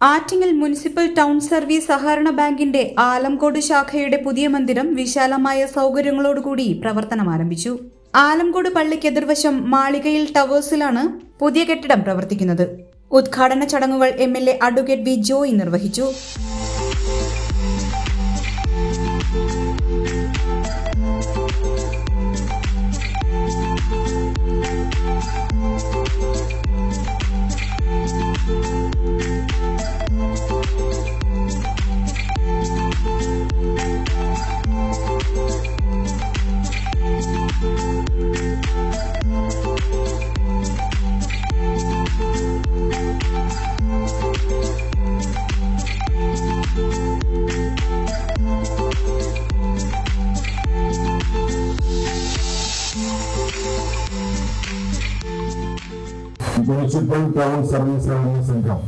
Attingal municipal town service സഹകരണ ബാങ്കിന്റെ ആലംകോട് ശാഖയുടെ പുതിയ മന്ദിരം വിശാലമായ സൗകര്യങ്ങളോടുകൂടി പ്രവർത്തനം ആരംഭിച്ചു ആലംകോട് പള്ളിക്ക് എതിർവശം മാളികയിൽ ടവേഴ്സിലാണ് പുതിയ കെട്ടിടം പ്രവർത്തിക്കുന്നത്. ഉദ്ഘാടന ചടങ്ങുകൾ M L A advocate V Joy നിർവഹിച്ചു. മുനിസിപ്പൽ ടൗൺ സർവീസ് റവന്യൂ സംഘം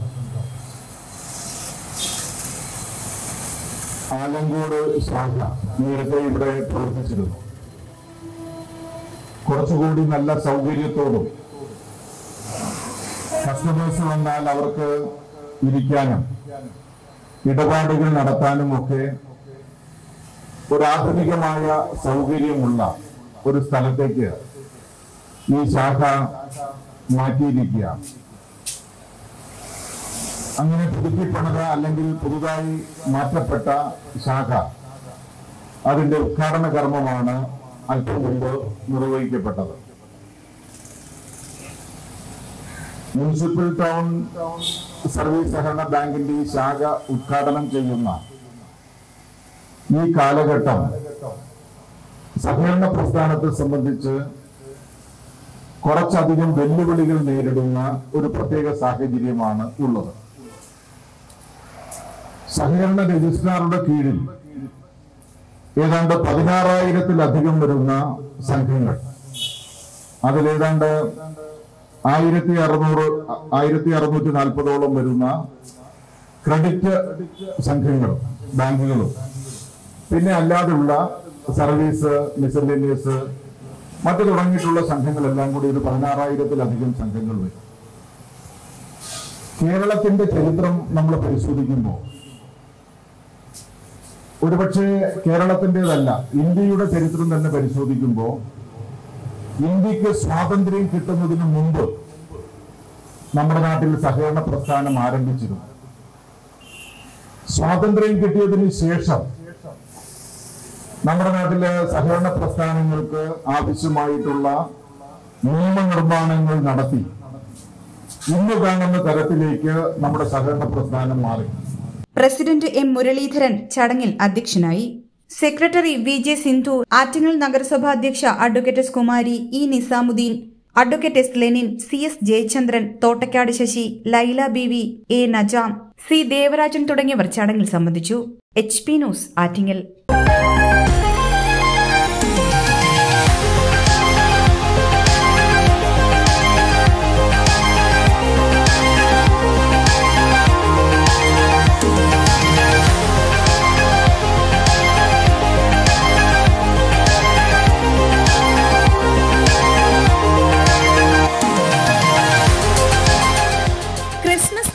ആലങ്കോട് ശാഖ നേരത്തെ ഇവിടെ പ്രവർത്തിച്ചിരുന്നു. കുറച്ചുകൂടി നല്ല സൗകര്യത്തോടും കസ്റ്റമേഴ്സ് വന്നാൽ അവർക്ക് ഇരിക്കാനും ഇടപാടുകൾ നടത്താനും ഒക്കെ ഒരു ആധുനികമായ സൗകര്യമുള്ള ഒരു സ്ഥലത്തേക്ക് ഈ ശാഖ മാറ്റിയിരിക്കുക അങ്ങനെ പുതുക്കി പുതുക്കിപ്പണിത അല്ലെങ്കിൽ പുതുതായി മാറ്റപ്പെട്ട ശാഖ അതിന്റെ ഉദ്ഘാടന കർമ്മമാണ് അല്പം മുമ്പ് നിർവഹിക്കപ്പെട്ടത്. മുനിസിപ്പൽ ടൗൺ സർവീസ് സഹകരണ ബാങ്കിന്റെ ഈ ശാഖ ഉദ്ഘാടനം ചെയ്യുന്ന ഈ കാലഘട്ടം സഹകരണ പ്രസ്ഥാനത്തെ സംബന്ധിച്ച് കുറച്ചധികം വെല്ലുവിളികൾ നേരിടുന്ന ഒരു പ്രത്യേക സാഹചര്യമാണ് ഉള്ളത്. സഹകരണ രജിസ്ട്രാറുടെ കീഴിൽ ഏതാണ്ട് പതിനാറായിരത്തിലധികം വരുന്ന സംഘങ്ങൾ. അതിലേതാണ്ട് ആയിരത്തി അറുന്നൂറ് ആയിരത്തി അറുന്നൂറ്റി നാൽപ്പതോളം വരുന്ന ക്രെഡിറ്റ് സംഘങ്ങളും ബാങ്കുകളും. പിന്നെ അല്ലാതെയുള്ള സർവീസ് മിസലേനിയസ് മറ്റു തുടങ്ങിയിട്ടുള്ള സംഘങ്ങളെല്ലാം കൂടി ഒരു പതിനാറായിരത്തിലധികം സംഘങ്ങൾ വരും. കേരളത്തിന്റെ ചരിത്രം നമ്മൾ പരിശോധിക്കുമ്പോൾ ഒരുപക്ഷെ കേരളത്തിന്റെതല്ല ഇന്ത്യയുടെ ചരിത്രം തന്നെ പരിശോധിക്കുമ്പോൾ ഇന്ത്യയ്ക്ക് സ്വാതന്ത്ര്യം കിട്ടുന്നതിന് മുമ്പ് നമ്മുടെ നാട്ടിൽ സഹകരണ പ്രസ്ഥാനം ആരംഭിച്ചിരുന്നു. സ്വാതന്ത്ര്യം കിട്ടിയതിന് ശേഷം നമ്മുടെ നാട്ടിലെ സഹകരണ പ്രസ്ഥാനങ്ങൾക്ക് ആവശ്യമായിട്ടുള്ള നിയമനിർമ്മാണങ്ങൾ നടത്തി ഇന്ന് കാണുന്ന തരത്തിലേക്ക് നമ്മുടെ സഹകരണ പ്രസ്ഥാനം മാറി. പ്രസിഡന്റ് എം മുരളീധരൻ ചടങ്ങിൽ അധ്യക്ഷനായി. Secretary V J Sindhu Attingal നഗരസഭാ അധ്യക്ഷ advocate S Kumari E Nizamuddin advocate S Lenin C S Jayachandran Thottakkad Sasi Laila B V A Najam C Devarajan തുടങ്ങിയവർ ചടങ്ങിൽ സംബന്ധിച്ചു. H P news Attingal.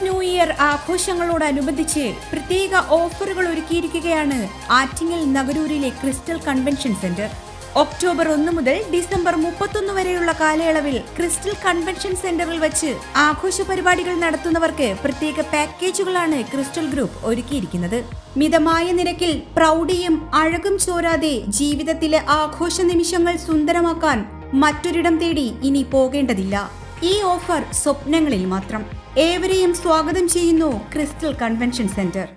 New year ആഘോഷങ്ങളോടനുബന്ധിച്ച് പ്രത്യേക ഓഫറുകൾ ഒരുക്കിയിരിക്കുകയാണ് ആറ്റിങ്ങൽ നഗരൂരിലെ crystal convention centre. October ഒന്ന് മുതൽ ഡിസംബർ മുപ്പത്തൊന്ന് വരെയുള്ള കാലയളവിൽ ക്രിസ്റ്റൽ കൺവെൻഷൻ സെന്ററിൽ വെച്ച് ആഘോഷ പരിപാടികൾ നടത്തുന്നവർക്ക് പ്രത്യേക പാക്കേജുകളാണ് ക്രിസ്റ്റൽ ഗ്രൂപ്പ് ഒരുക്കിയിരിക്കുന്നത്. മിതമായ നിരക്കിൽ പ്രൗഢിയും അഴകും ചോരാതെ ജീവിതത്തിലെ ആഘോഷ നിമിഷങ്ങൾ സുന്ദരമാക്കാൻ മറ്റൊരിടം തേടി ഇനി പോകേണ്ടതില്ല. ഈ ഓഫർ സ്വപ്നങ്ങളിൽ മാത്രം. ഏവരെയും സ്വാഗതം ചെയ്യുന്നു ക്രിസ്റ്റൽ കൺവെൻഷൻ സെന്റർ.